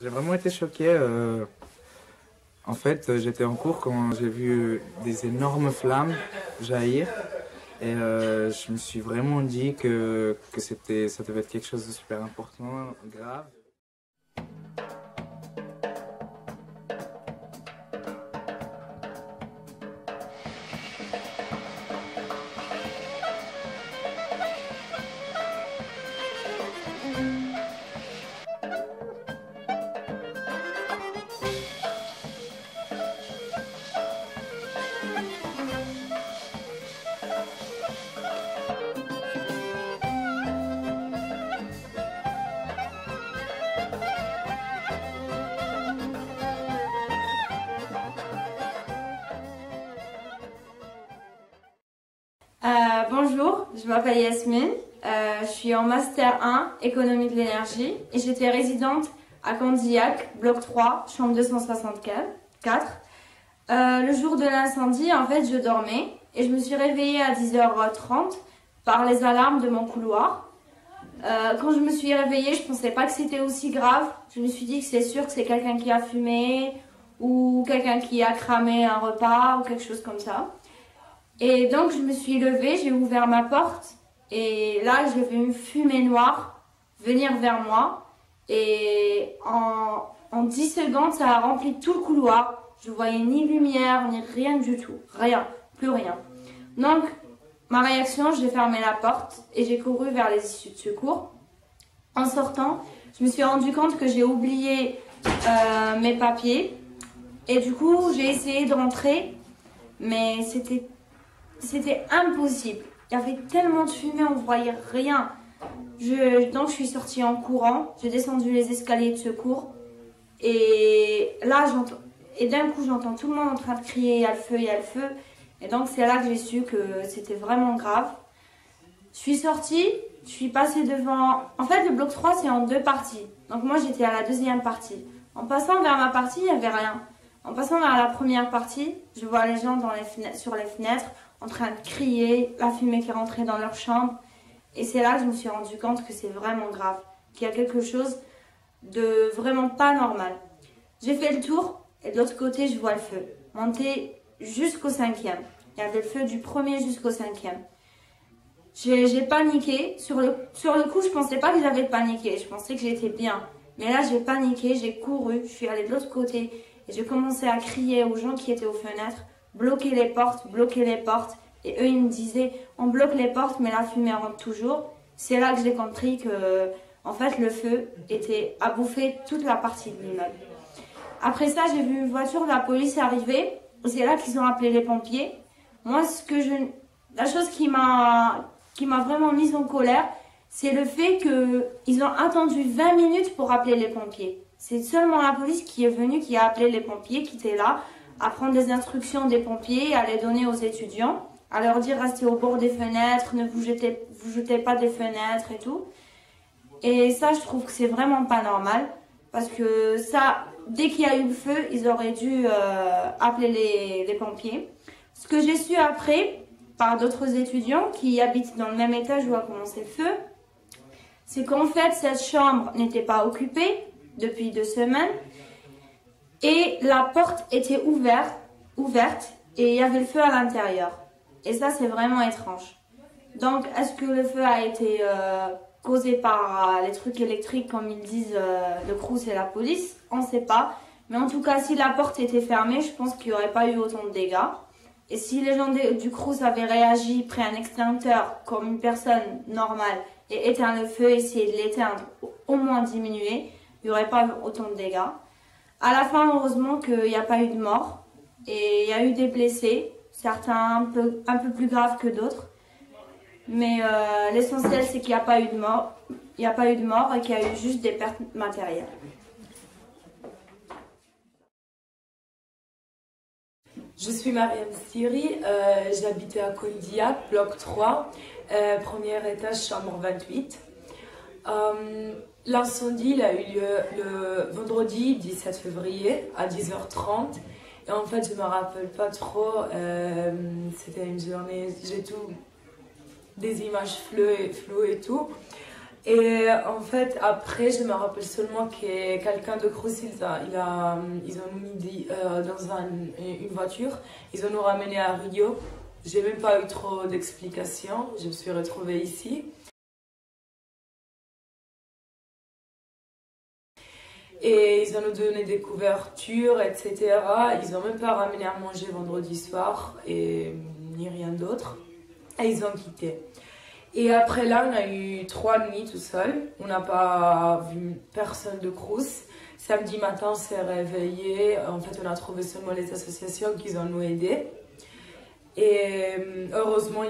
J'ai vraiment été choqué. euh, En fait, j'étais en cours quand j'ai vu des énormes flammes jaillir. Et euh, je me suis vraiment dit que, que c'était, ça devait être quelque chose de super important, grave. Bonjour, je m'appelle Yasmine, euh, je suis en Master 1, économie de l'énergie, et j'étais résidente à Candillac, bloc 3, chambre 264. Euh, le jour de l'incendie, en fait, je dormais, et je me suis réveillée à 10h30 par les alarmes de mon couloir. Euh, quand je me suis réveillée, je pensais pas que c'était aussi grave. Je me suis dit que c'est sûr que c'est quelqu'un qui a fumé, ou quelqu'un qui a cramé un repas, ou quelque chose comme ça. Et donc je me suis levée, j'ai ouvert ma porte et là j'ai vu une fumée noire venir vers moi et en, en 10 secondes ça a rempli tout le couloir. Je voyais ni lumière ni rien du tout, rien, plus rien. Donc ma réaction, j'ai fermé la porte et j'ai couru vers les issues de secours. En sortant, je me suis rendu compte que j'ai oublié euh, mes papiers et du coup j'ai essayé de rentrer mais c'était c'était impossible. Il y avait tellement de fumée, on voyait rien. Je, donc je suis sortie en courant, j'ai descendu les escaliers de secours et là j'entends et d'un coup j'entends tout le monde en train de crier il y a le feu, il y a le feu et donc c'est là que j'ai su que c'était vraiment grave. Je suis sortie, je suis passée devant en fait le bloc 3 c'est en deux parties. Donc moi j'étais à la deuxième partie. En passant vers ma partie, il n'y avait rien. En passant vers la première partie, je vois les gens dans les sur les fenêtres en train de crier, la fumée qui rentrait dans leur chambre. Et c'est là que je me suis rendu compte que c'est vraiment grave, qu'il y a quelque chose de vraiment pas normal. J'ai fait le tour et de l'autre côté, je vois le feu monter jusqu'au cinquième. Il y avait le feu du premier jusqu'au cinquième. J'ai j'ai paniqué. Sur le, sur le coup, je pensais pas que j'avais paniqué. Je pensais que j'étais bien. Mais là, j'ai paniqué, j'ai couru, je suis allée de l'autre côté et j'ai commencé à crier aux gens qui étaient aux fenêtres, bloquer les portes, bloquer les portes. Et eux, ils me disaient, on bloque les portes, mais la fumée rentre toujours. C'est là que j'ai compris que, en fait, le feu était à bouffer toute la partie de l'immeuble. Après ça, j'ai vu une voiture de la police arriver. C'est là qu'ils ont appelé les pompiers. Moi, ce que je, la chose qui m'a, qui m'a vraiment mise en colère, c'est le fait que ils ont attendu 20 minutes pour appeler les pompiers. C'est seulement la police qui est venue, qui a appelé les pompiers, qui était là, à prendre des instructions des pompiers, à les donner aux étudiants, à leur dire restez au bord des fenêtres, ne vous jetez, pas des fenêtres et tout. Et ça, je trouve que c'est vraiment pas normal. Parce que ça, dès qu'il y a eu le feu, ils auraient dû euh, appeler les pompiers. Ce que j'ai su après, par d'autres étudiants qui habitent dans le même étage où a commencé le feu, c'est qu'en fait, cette chambre n'était pas occupée depuis deux semaines et la porte était ouverte, ouverte et il y avait le feu à l'intérieur. Et ça, c'est vraiment étrange. Donc, est-ce que le feu a été euh, causé par euh, les trucs électriques, comme ils disent euh, le Crous et la police? On ne sait pas. Mais en tout cas, si la porte était fermée, je pense qu'il n'y aurait pas eu autant de dégâts. Et si les gens du Crous avaient réagi, pris un extincteur comme une personne normale et éteint le feu, essayé de l'éteindre, au- moins diminuer, il n'y aurait pas autant de dégâts. À la fin, heureusement qu'il n'y a pas eu de mort et il y a eu des blessés, certains un peu, plus graves que d'autres. Mais euh, l'essentiel, c'est qu'il n'y a pas eu de mort, il n'y a pas eu de et qu'il y a eu juste des pertes matérielles. Je suis Mariam Siri, euh, j'habitais à Condillac, bloc 3, euh, premier étage, chambre 28. Euh, L'incendie a eu lieu le vendredi 17 février à 10h30. Et en fait, je me rappelle pas trop, euh, c'était une journée, j'ai tout, des images floues floues et tout. Et en fait, après, je me rappelle seulement que quelqu'un de Cruz, il ils ont mis euh, dans un, une voiture, ils ont nous ramené à Rio. J'ai même pas eu trop d'explications, je me suis retrouvée ici. Et ils ont nous donné des couvertures, etc. Ils ont même pas ramené à manger vendredi soir et ni rien d'autre. Et ils ont quitté. Et après là, on a eu trois nuits tout seul. On n'a pas vu personne de Crous. Samedi matin, on s'est réveillé. En fait, on a trouvé seulement les associations qui ont nous aidés. Et euh, heureusement,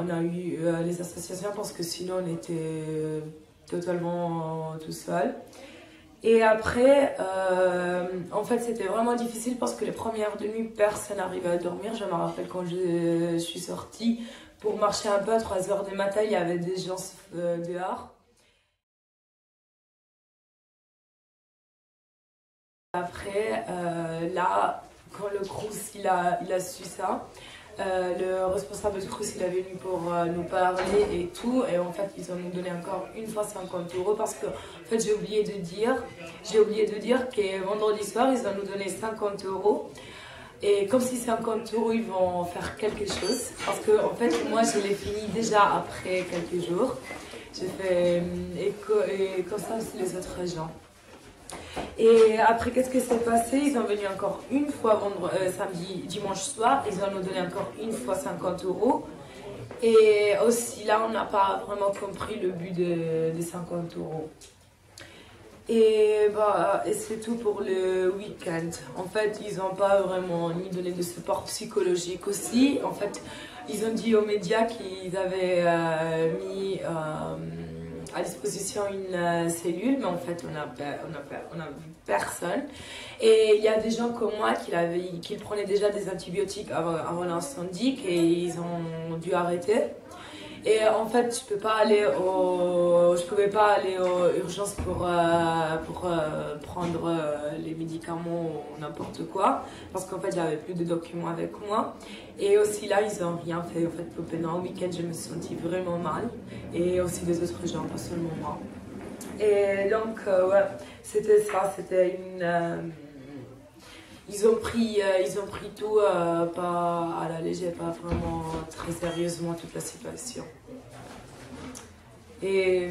on a eu euh, les associations parce que sinon, on était totalement tout seul. Et après, euh, en fait, c'était vraiment difficile parce que les premières nuits, personne n'arrivait à dormir. Je me rappelle quand je suis sortie pour marcher un peu à 3 heures du matin, il y avait des gens euh, dehors. Après, euh, là, quand le Crous il a, il a su ça, euh, le responsable du Crous il est venu pour nous parler et tout. Et en fait, ils ont nous donné encore une fois 50 euros parce que, en fait, j'ai oublié de dire, j'ai oublié de dire que vendredi soir, ils ont nous donné 50 euros. Et comme si 50 euros, ils vont faire quelque chose. Parce que, en fait, moi, je l'ai fini déjà après quelques jours. J'ai fait. Et, et comme ça les autres gens. Et après, qu'est-ce qui s'est passé? Ils sont venus encore une fois vendre, euh, samedi, dimanche soir. Ils ont nous donné encore une fois 50 euros. Et aussi là, on n'a pas vraiment compris le but de, de 50 euros. Et, bah, c'est tout pour le week-end. En fait, ils n'ont pas vraiment ni donné de support psychologique aussi. En fait, ils ont dit aux médias qu'ils avaient euh, mis euh, à disposition une euh, cellule, mais en fait, on n'a a, on a vu personne. Et il y a des gens comme moi qui, qui prenaient déjà des antibiotiques avant, avant l'incendie et ils ont dû arrêter. Et en fait, je peux pouvais pas aller aux urgences pour euh, euh, prendre euh, les médicaments ou n'importe quoi, parce qu'en fait, j'avais plus de documents avec moi. Et aussi là, ils ont rien fait. En fait, pendant le week-end, je me suis sentie vraiment mal, et aussi des autres gens, pas seulement moi. Et donc, ouais, c'était ça. C'était une ils ont pris, ils ont pris tout pas à la légère, pas vraiment très sérieusement toute la situation. Et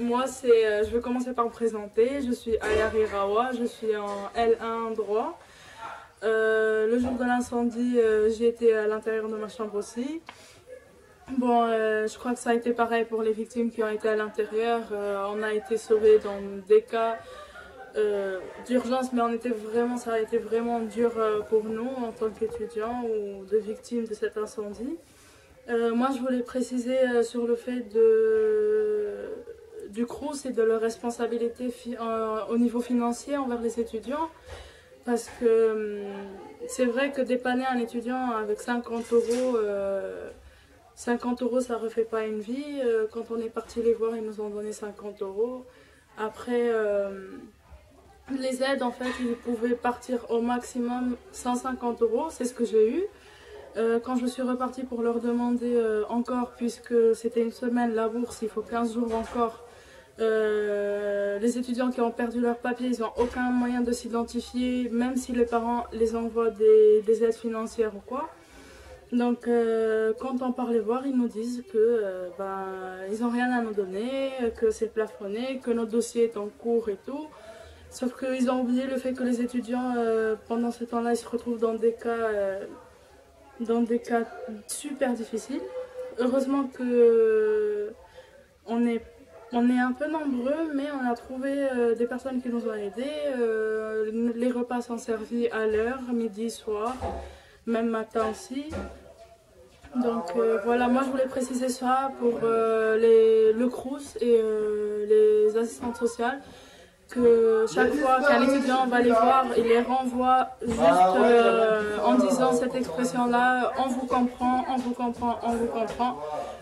Moi, c'est, je vais commencer par me présenter. Je suis Ayari Rawa, je suis en L1 droit. Euh, le jour de l'incendie, j'ai été à l'intérieur de ma chambre aussi. Bon, je crois que ça a été pareil pour les victimes qui ont été à l'intérieur. on a été sauvés dans des cas euh, d'urgence, mais on était vraiment, ça a été vraiment dur euh, pour nous en tant qu'étudiants ou de victimes de cet incendie. Euh, moi, je voulais préciser sur le fait de, du CRUS et de leur responsabilité au niveau financier envers les étudiants. Parce que c'est vrai que dépanner un étudiant avec 50 euros, 50 euros, ça refait pas une vie. quand on est parti les voir, ils nous ont donné 50 euros. Après, les aides, en fait, ils pouvaient partir au maximum 150 euros, c'est ce que j'ai eu. Euh, quand je suis repartie pour leur demander euh, encore, puisque c'était une semaine, la bourse, il faut 15 jours encore, euh, les étudiants qui ont perdu leur papier, ils n'ont aucun moyen de s'identifier, même si les parents les envoient des, des aides financières ou quoi. Donc, quand on part les voir, ils nous disent que ben, ils n'ont rien à nous donner, que c'est plafonné, que notre dossier est en cours et tout. Sauf qu'ils ont oublié le fait que les étudiants, euh, pendant ce temps-là, ils se retrouvent dans des cas, euh, dans des cas super difficiles. Heureusement que euh, on est, on est un peu nombreux, mais on a trouvé des personnes qui nous ont aidés. les repas sont servis à l'heure, midi, soir, même matin aussi. Donc voilà, moi je voulais préciser ça pour les, le CRUS et les assistantes sociales que chaque fois qu'un étudiant va les voir, il les renvoie juste euh, en disant cette expression-là, on vous comprend, on vous comprend, on vous comprend.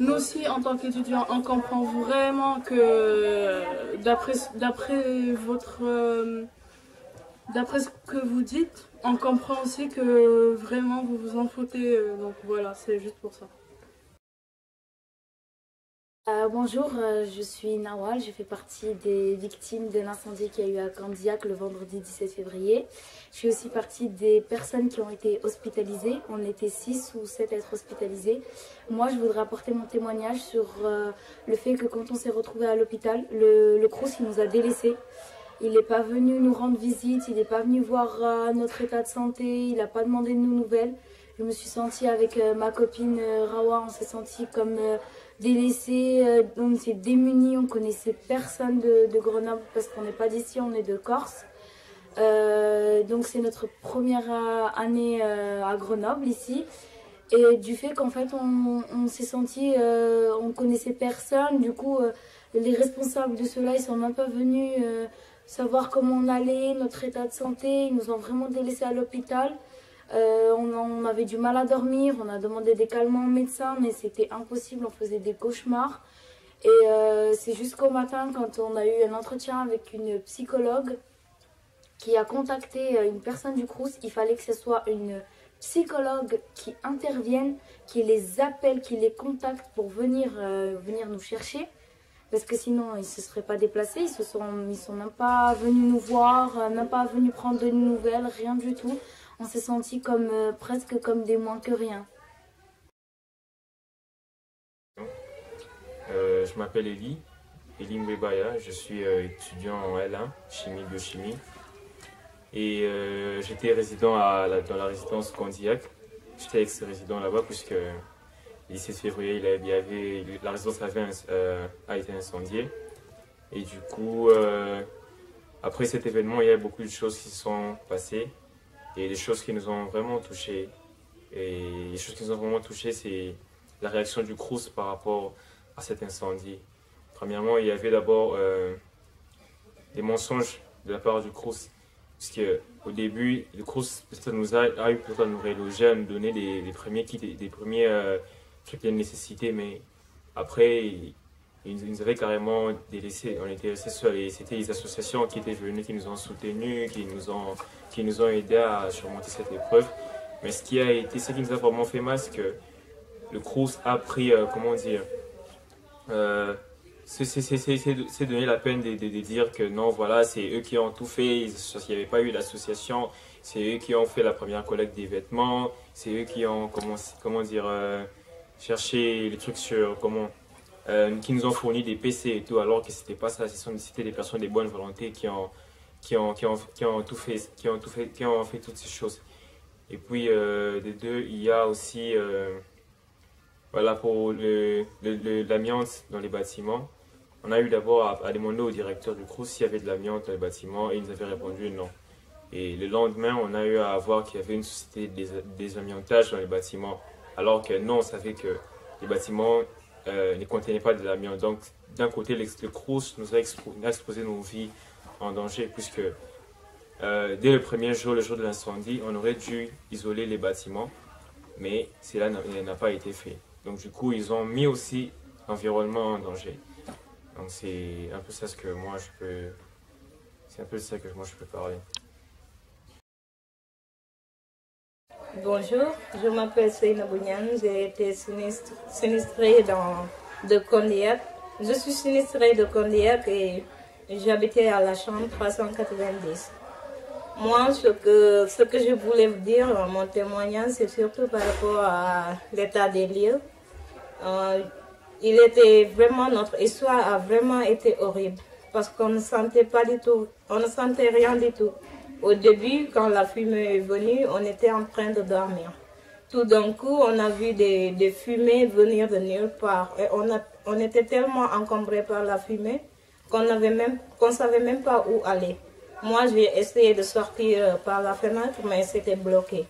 Nous aussi, en tant qu'étudiants, on comprend vraiment que d'après votre... Euh, d'après ce que vous dites, on comprend aussi que vraiment vous vous en foutez. Euh, donc voilà, c'est juste pour ça. Euh, bonjour, euh, je suis Nawal, je fais partie des victimes de l'incendie qui a eu à Candiac le vendredi 17 février. Je suis aussi partie des personnes qui ont été hospitalisées. On était 6 ou 7 à être hospitalisés. Moi, je voudrais apporter mon témoignage sur euh, le fait que quand on s'est retrouvé à l'hôpital, le, le Crous il nous a délaissés. Il n'est pas venu nous rendre visite, il n'est pas venu voir notre état de santé, il n'a pas demandé de nos nouvelles. Je me suis sentie avec ma copine Rawa, on s'est senti comme délaissés, euh, on s'est démunis, on connaissait personne de, Grenoble parce qu'on n'est pas d'ici, on est de Corse. Euh, donc c'est notre première euh, année à Grenoble ici. Et du fait qu'en fait on, s'est senti, on connaissait personne, du coup les responsables de cela ils sont même pas venus savoir comment on allait, notre état de santé, ils nous ont vraiment délaissés à l'hôpital. Euh, on, avait du mal à dormir, on a demandé des calmants au médecin, mais c'était impossible, on faisait des cauchemars. Et euh, c'est jusqu'au matin, quand on a eu un entretien avec une psychologue qui a contacté euh, une personne du Crous, il fallait que ce soit une psychologue qui intervienne, qui les appelle, qui les contacte pour venir, venir nous chercher. Parce que sinon, ils ne se seraient pas déplacés, ils ne sont, ils sont même pas venus nous voir, même pas venus prendre de nouvelles, rien du tout on s'est senti comme, euh, presque comme des moins que rien. Euh, je m'appelle Elie, Elie Mbebaya, je suis euh, étudiant en L1, chimie, biochimie. Et j'étais résident dans la résidence Condillac. J'étais ex-résident là-bas puisque le 17 février, il y avait, la résidence avait, a été incendiée. Et du coup, après cet événement, il y a beaucoup de choses qui sont passées. Et les choses qui nous ont vraiment touchés, et les choses qui nous ont vraiment touchés, c'est la réaction du Crous par rapport à cet incendie. Premièrement, il y avait d'abord euh, des mensonges de la part du Crous. Parce qu'au début, le Crous nous a, eu à nous réloger, à nous donner des, premiers kits, des, premiers euh, trucs de nécessité, mais après, ils, nous avaient carrément délaissés, on était restés seuls. Et c'était les associations qui étaient venues, qui nous ont soutenus, qui nous ont, qui nous ont aidés à surmonter cette épreuve. Mais ce qui a été, ce qui nous a vraiment fait mal, c'est que le Crous a pris, euh, comment dire, euh, c'est donner la peine de, de, dire que non, voilà, c'est eux qui ont tout fait, il n'y avait pas eu l'association, c'est eux qui ont fait la première collecte des vêtements, c'est eux qui ont, comment, comment dire, euh, cherché les trucs sur, comment, euh, qui nous ont fourni des PC et tout, alors que c'était pas ça, c'était des personnes de bonne volonté qui ont, qui ont, qui ont, qui ont tout fait, qui ont tout fait, qui ont fait toutes ces choses. Et puis, euh, des deux, il y a aussi, euh, voilà, pour l'amiante dans les bâtiments. On a eu d'abord à, demander au directeur du CRUS s'il y avait de l'amiante dans les bâtiments et il nous avait répondu non. Et le lendemain, on a eu à voir qu'il y avait une société des, des amiantages dans les bâtiments, alors que non, on savait que les bâtiments euh, ne contenait pas de l'amiante. Donc, d'un côté, le, Crous nous a exposé nos vies en danger, puisque euh, dès le premier jour, le jour de l'incendie, on aurait dû isoler les bâtiments, mais cela n'a pas été fait. Donc, du coup, ils ont mis aussi l'environnement en danger. Donc, c'est un peu ça que moi je peux. C'est un peu ça que moi je peux parler. Bonjour, je m'appelle Seina Bounian, j'ai été sinistrée dans, de Condiac. Je suis sinistrée de Condiac et j'habitais à la chambre 390. Moi, ce que, ce que je voulais vous dire, mon témoignage, c'est surtout par rapport à l'état des lieux. Euh, il était vraiment, notre histoire a vraiment été horrible parce qu'on ne sentait pas du tout, on ne sentait rien du tout. Au début, quand la fumée est venue, on était en train de dormir. Tout d'un coup, on a vu des, fumées venir de nulle part. On était tellement encombré par la fumée qu'on ne savait même pas où aller. Moi, j'ai essayé de sortir euh, par la fenêtre, mais c'était bloqué.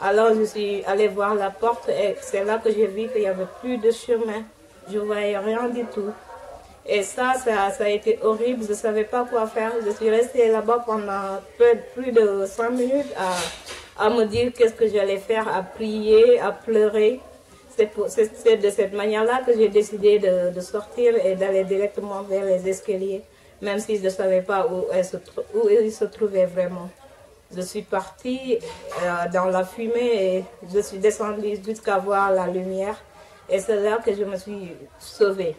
Alors, je suis allée voir la porte et c'est là que j'ai vu qu'il n'y avait plus de chemin. Je ne voyais rien du tout. Et ça, ça, a été horrible. Je ne savais pas quoi faire. Je suis restée là-bas pendant plus de 5 minutes à, à me dire qu'est-ce que j'allais faire, à prier, à pleurer. C'est de cette manière-là que j'ai décidé de, de, sortir et d'aller directement vers les escaliers, même si je ne savais pas où, ils se trouvaient vraiment. Je suis partie euh, dans la fumée et je suis descendue jusqu'à voir la lumière. Et c'est là que je me suis sauvée.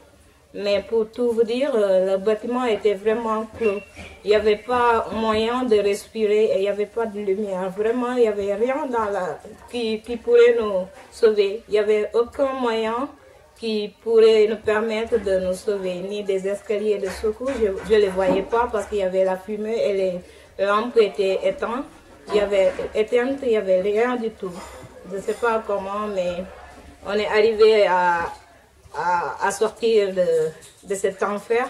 Mais pour tout vous dire, euh, le bâtiment était vraiment clos. Il n'y avait pas moyen de respirer et il n'y avait pas de lumière. Vraiment, il n'y avait rien dans la, qui, qui pourrait nous sauver. Il n'y avait aucun moyen qui pourrait nous permettre de nous sauver, ni des escaliers de secours. Je ne les voyais pas parce qu'il y avait la fumée et les lampes étaient éteintes. Il y avait éteintes, il n'y avait rien du tout. Je ne sais pas comment, mais on est arrivé à, à, sortir de, de, cet enfer.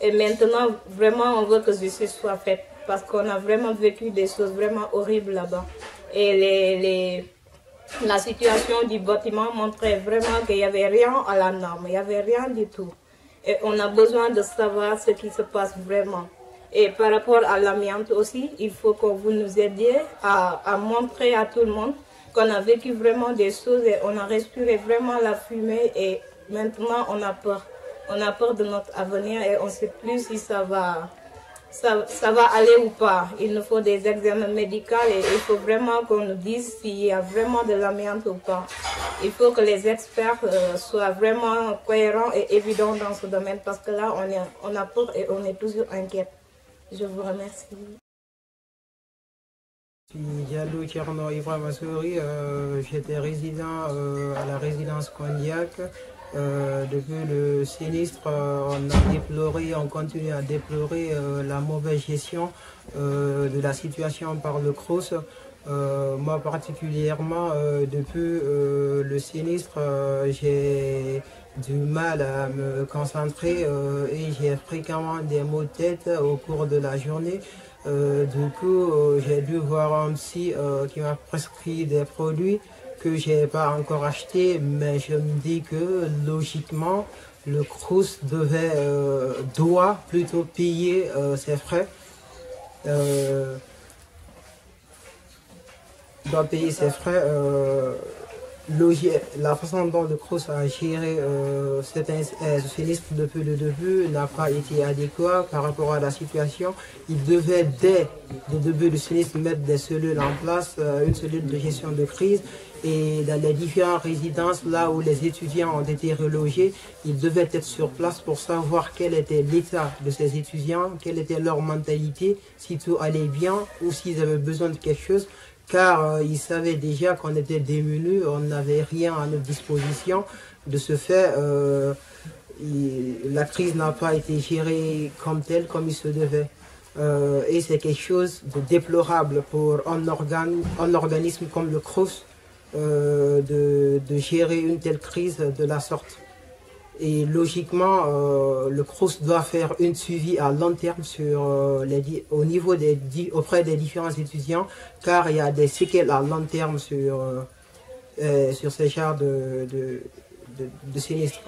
Et maintenant, vraiment, on veut que justice soit faite parce qu'on a vraiment vécu des choses vraiment horribles là-bas. Et les, les, la situation du bâtiment montrait vraiment qu'il n'y avait rien à la norme, il n'y avait rien du tout. Et on a besoin de savoir ce qui se passe vraiment. Et par rapport à l'amiante aussi, il faut que vous nous aidiez à, à montrer à tout le monde qu'on a vécu vraiment des choses et on a respiré vraiment la fumée et maintenant on a peur. On a peur de notre avenir et on ne sait plus si ça va, ça, va aller ou pas. Il nous faut des examens médicaux et il faut vraiment qu'on nous dise s'il y a vraiment de l'amiante ou pas. Il faut que les experts euh, soient vraiment cohérents et évidents dans ce domaine parce que là, on, est, on a peur et on est toujours inquiet. Je vous remercie. Je suis Diallo Tierno Ibrahim euh, j'étais résident euh, à la résidence Cognac. Euh, depuis le sinistre, on a déploré, on continue à déplorer la mauvaise gestion de la situation par le CROSS. moi particulièrement, depuis le sinistre, j'ai du mal à me concentrer et j'ai fréquemment des maux de tête au cours de la journée. Euh, du coup, euh, j'ai dû voir un psy euh, qui m'a prescrit des produits que j'ai pas encore achetés, mais je me dis que logiquement, le Crous devait, doit plutôt payer ses frais. doit payer ses frais la façon dont le CROSS a géré euh, euh, ce sinistre depuis le début n'a pas été adéquat par rapport à la situation. Il devait, dès le début du sinistre, mettre des cellules en place, euh, une cellule de gestion de crise. Et dans les différentes résidences, là où les étudiants ont été relogés, ils devaient être sur place pour savoir quel était l'état de ces étudiants, quelle était leur mentalité, si tout allait bien ou s'ils avaient besoin de quelque chose car euh, ils savaient déjà qu'on était démunis, on n'avait rien à notre disposition. De ce fait, euh, la crise n'a pas été gérée comme telle, comme il se devait. Euh, et c'est quelque chose de déplorable pour un, un organisme comme le CROSS de gérer une telle crise de la sorte. Et logiquement, euh, le CROSS doit faire une suivi à long terme sur, euh, les, au niveau des, auprès des différents étudiants, car il y a des séquelles à long terme sur, euh, sur ces genres de, de, de, sinistres.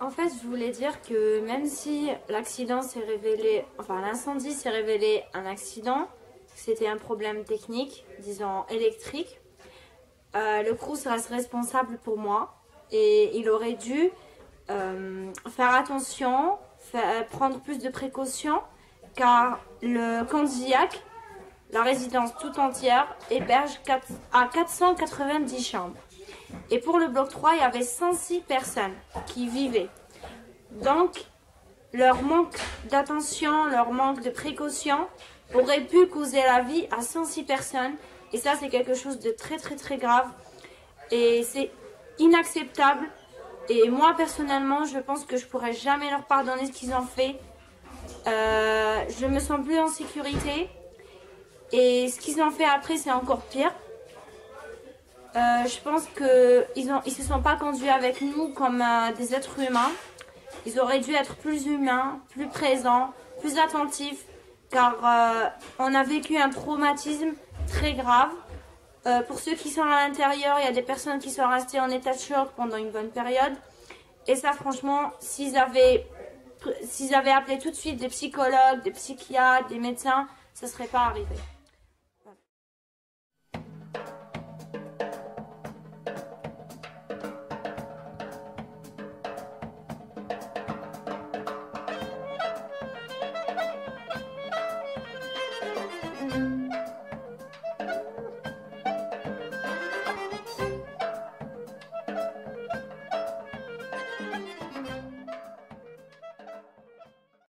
en fait, je voulais dire que même si l'accident s'est révélé, enfin l'incendie s'est révélé un accident, c'était un problème technique, disons électrique, euh, le Crous reste responsable pour moi et il aurait dû euh, faire attention, prendre plus de précautions car le Candiac, la résidence tout entière, héberge à 490 chambres. Et pour le bloc 3, il y avait 106 personnes qui vivaient. Donc, leur manque d'attention, leur manque de précaution aurait pu causer la vie à 106 personnes et ça, c'est quelque chose de très très très grave. Et c'est inacceptable. Et moi, personnellement, je pense que je pourrais jamais leur pardonner ce qu'ils ont fait. Euh, je me sens plus en sécurité. Et ce qu'ils ont fait après, c'est encore pire. Euh, je pense qu'ils ils se sont pas conduits avec nous comme euh, des êtres humains. Ils auraient dû être plus humains, plus présents, plus attentifs. Car on a vécu un traumatisme très grave. Euh, pour ceux qui sont à l'intérieur, il y a des personnes qui sont restées en état de choc pendant une bonne période. Et ça, franchement, s'ils avaient, s'ils avaient appelé tout de suite des psychologues, des psychiatres, des médecins, ça ne serait pas arrivé.